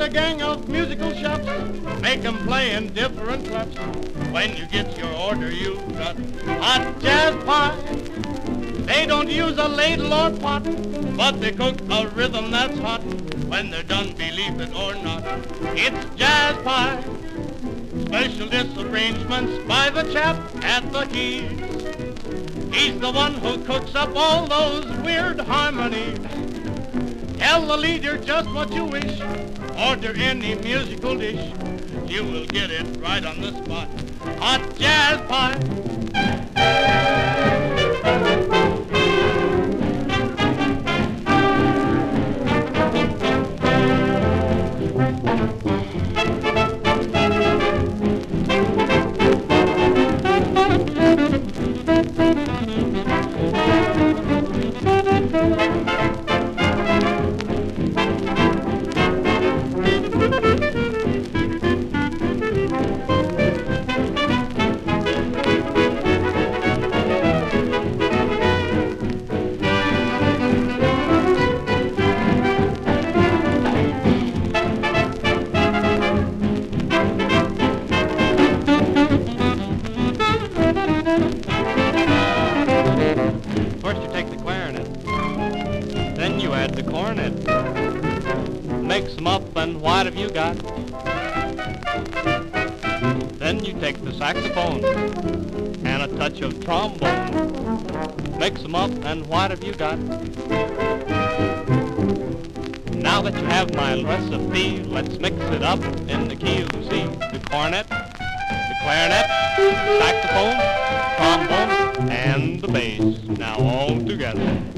a gang of musical chefs, make 'em play in different clubs. When you get your order, you've got hot jazz pie. They don't use a ladle or pot, but they cook a rhythm that's hot. When they're done, believe it or not, it's jazz pie. Special disarrangements by the chap at the keys. He's the one who cooks up all those weird harmonies. Tell the leader just what you wish. Order any musical dish. You will get it right on the spot. Hot jazz pie. You add the cornet. Mix 'em up and what have you got? Then you take the saxophone and a touch of trombone. Mix 'em up and what have you got? Now that you have my recipe, let's mix it up in the key of C. The cornet, the clarinet, saxophone, trombone, and the bass. Now all together.